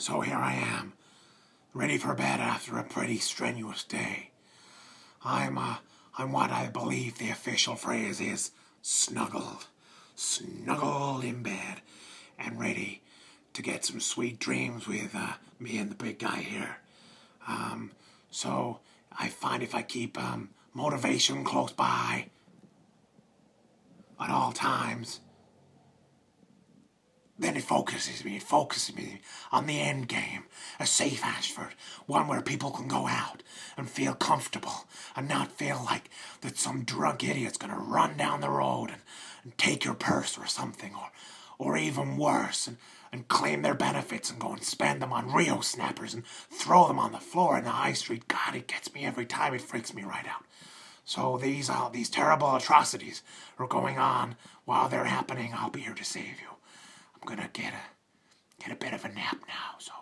So here I am, ready for bed after a pretty strenuous day. I'm, uh, I'm what I believe the official phrase is snuggled. Snuggled in bed and ready to get some sweet dreams with uh, me and the big guy here. Um, so I find if I keep um, motivation close by at all times, focuses me, it focuses me on the end game. A safe Ashford, one where people can go out and feel comfortable and not feel like that some drunk idiot's gonna run down the road and, and take your purse or something, or or even worse, and, and claim their benefits and go and spend them on Rio snappers and throw them on the floor in the high street. God, it gets me every time, it freaks me right out. So these uh, these terrible atrocities are going on while they're happening. I'll be here to save you. I'm gonna get a get a bit of a nap now, so